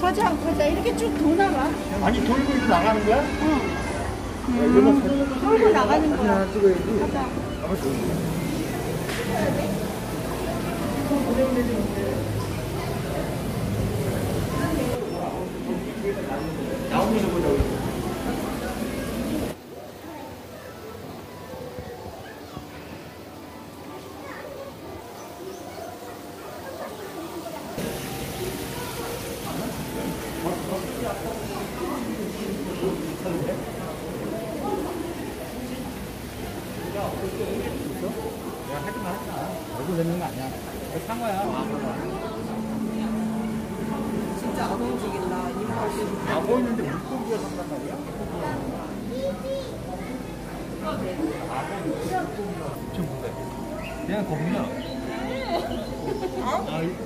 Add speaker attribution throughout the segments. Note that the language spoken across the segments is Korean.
Speaker 1: 가자, 가자. 이렇게 쭉 도나가.
Speaker 2: 아니 돌고 이거 나가는 거야?
Speaker 1: 돌고 나가는 거야. 가자.
Speaker 2: 나오는 거북이야. 아, 이-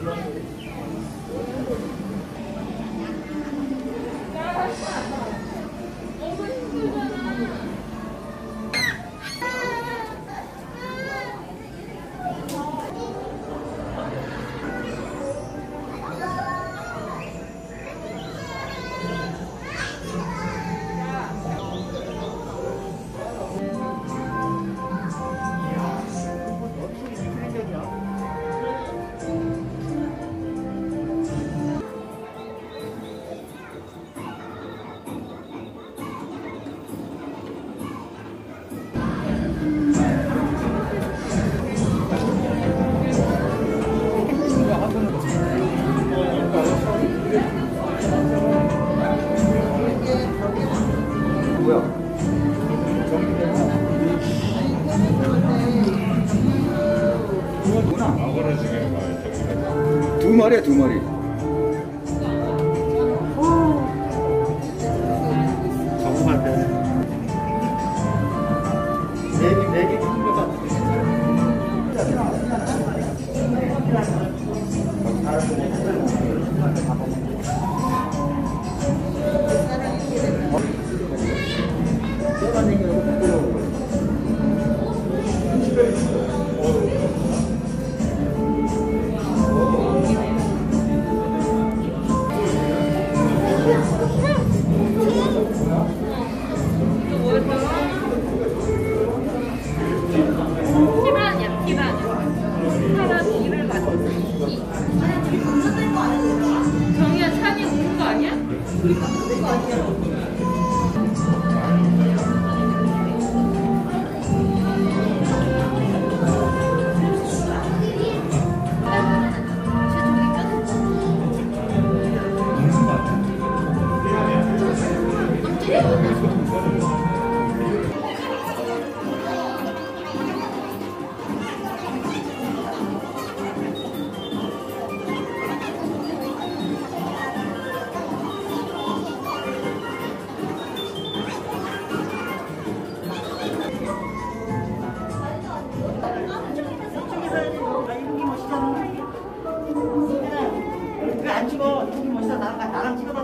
Speaker 3: 두
Speaker 4: 아니야?
Speaker 3: 感じ方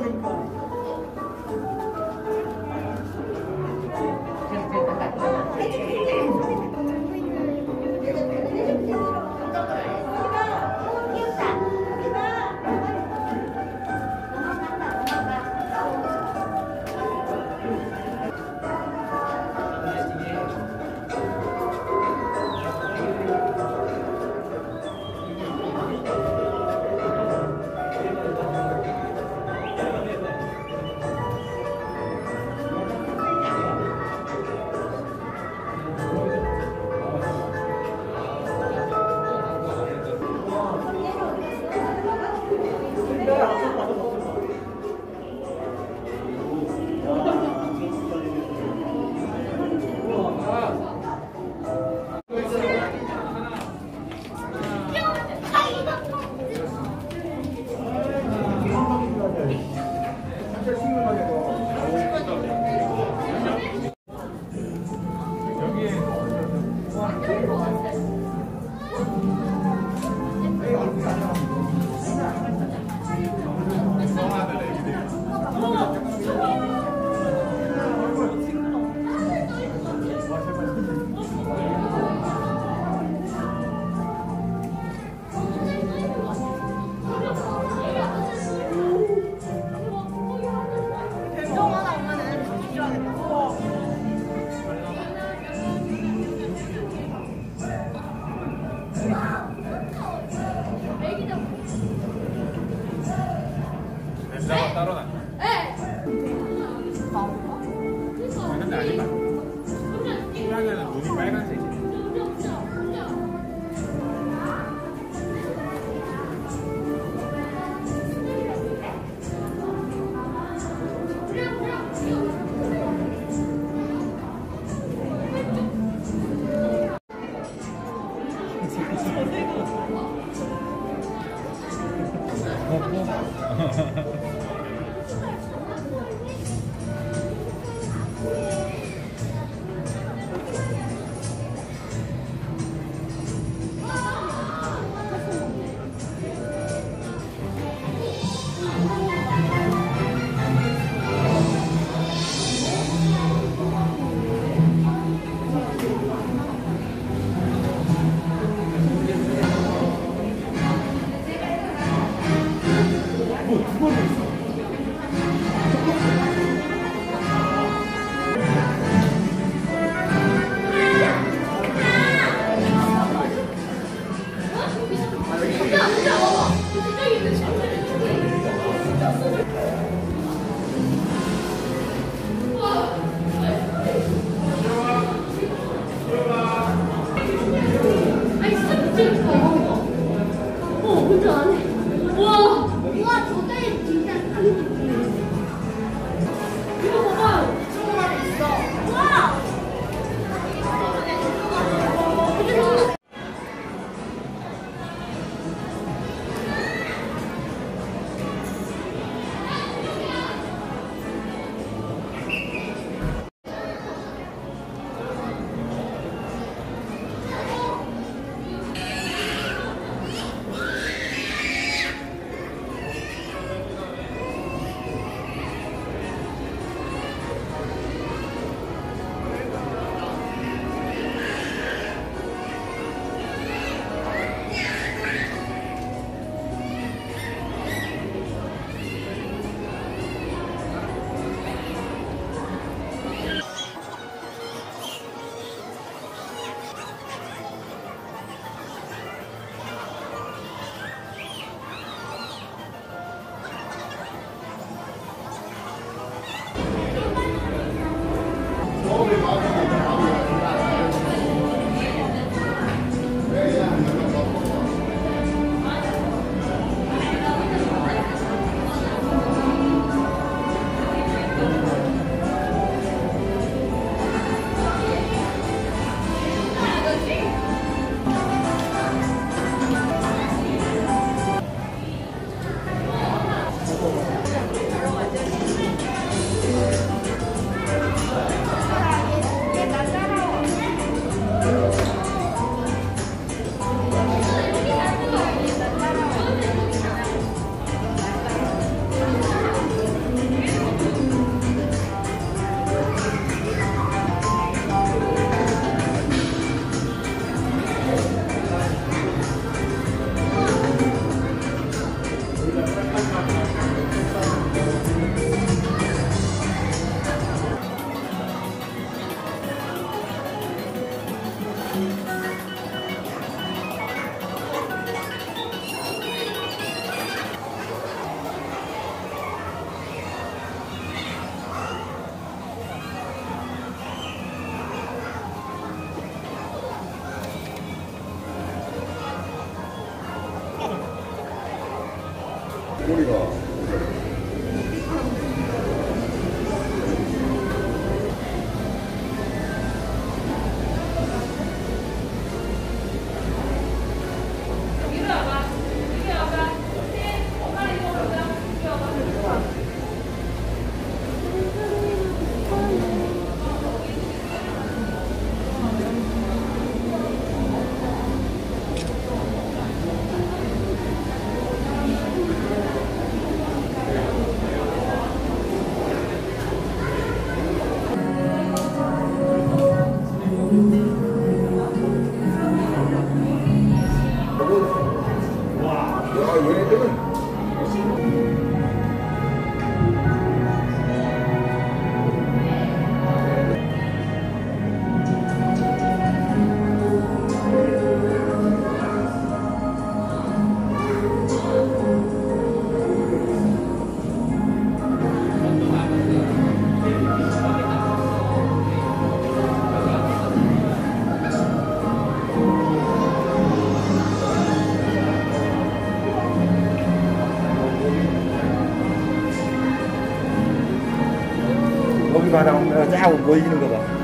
Speaker 3: 화요일날 눈이 빨간색.
Speaker 5: ゴリ
Speaker 6: ラ。
Speaker 2: 거기 바다 오면 쫙 모이는 거 봐.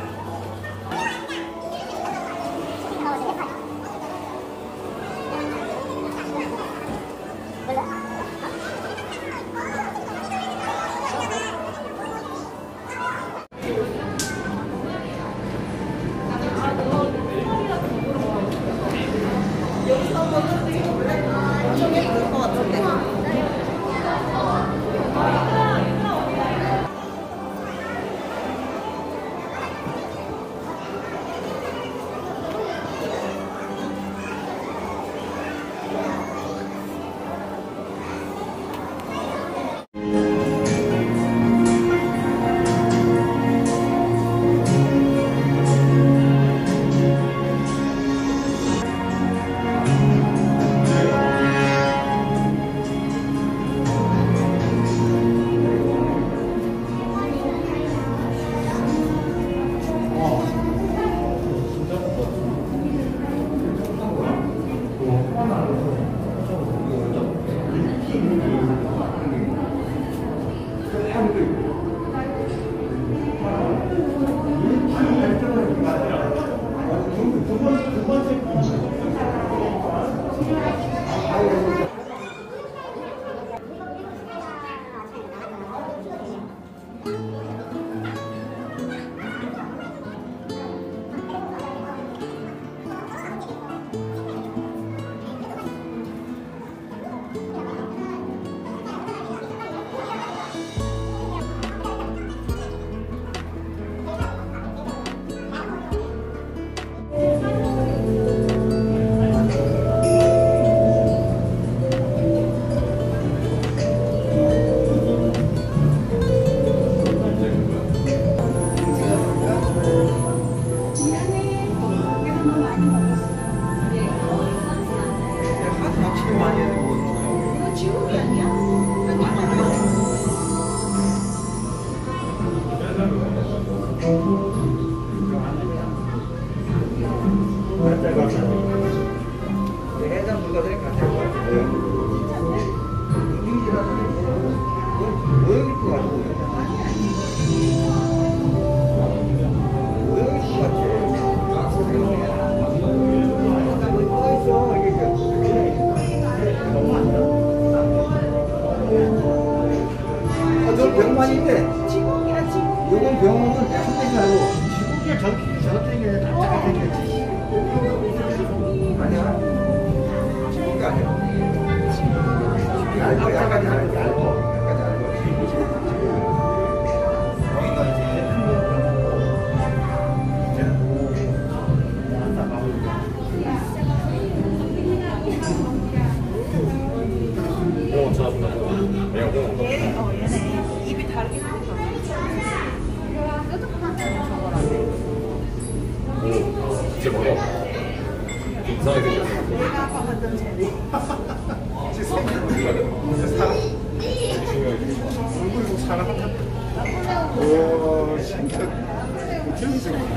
Speaker 3: 이상하게 생겼어.
Speaker 7: 봤던 쟤네.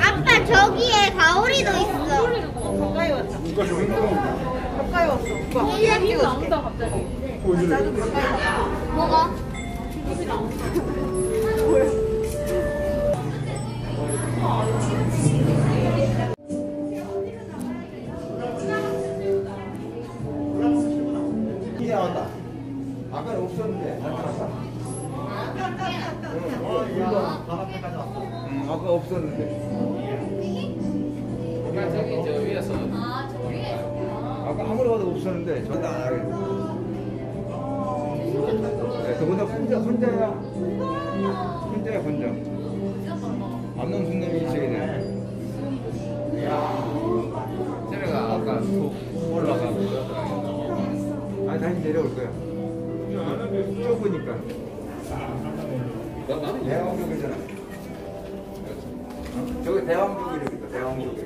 Speaker 8: 아빠 저기에 가오리도 있어.
Speaker 7: 가까이 왔어. 가까이 왔어. 오빠. 찍어줄게.
Speaker 9: 갑자기.
Speaker 7: 나도 가까이 왔어.
Speaker 8: 뭐가?
Speaker 7: 나왔다. 아까는 없었는데. 아, 나타났다. 아, 어,
Speaker 2: 응, 아까 없었는데.
Speaker 3: 아까 저기 저 위에서.
Speaker 4: 아, 저 위에.
Speaker 2: 아까 아무리 봐도 없었는데 전다 안 하게. 네, 저보다 혼자 혼자야. 혼자야 혼자.
Speaker 4: 남는
Speaker 2: 순놈이 이 책이네. 야.
Speaker 3: 제가 아까 올라가고.
Speaker 2: 다시 내려올 거야. 좁으니까. 대왕족이잖아. 저기 대왕족이니까 대왕족이.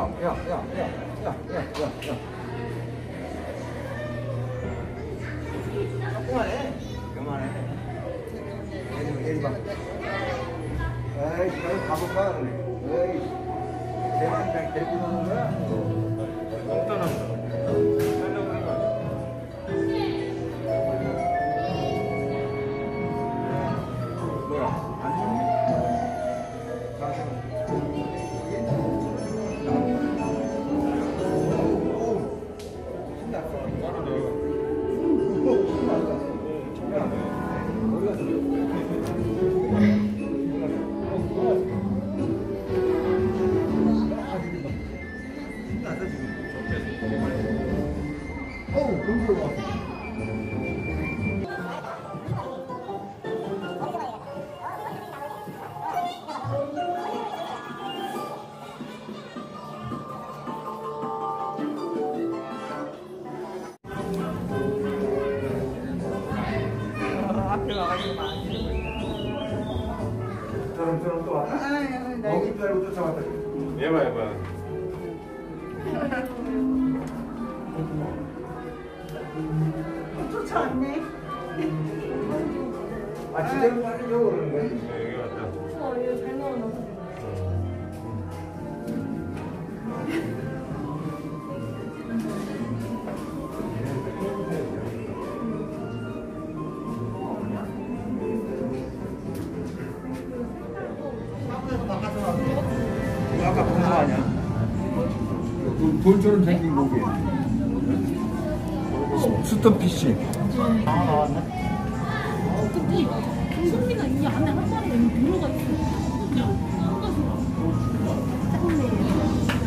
Speaker 2: ja, ja, ja, ja, ja, ja, ja, ja. Hey, hey, come on, hey. Hey, come on, take it on the ground. Hello. 먹을 줄 알고 쫓아갔다.
Speaker 3: 예봐 예봐.
Speaker 1: 쫓아왔네.
Speaker 2: 아 진짜로 말이죠. 네,
Speaker 3: 여기 왔다.
Speaker 4: 어, 이거 잘
Speaker 2: 나오나 돌처럼 생긴 네. 고기. 스톤피쉬. 아, 나왔네.
Speaker 4: 근데 경선미가 이 안에 한 마리가 들어가 있어. 그냥 한 가지가. 짜증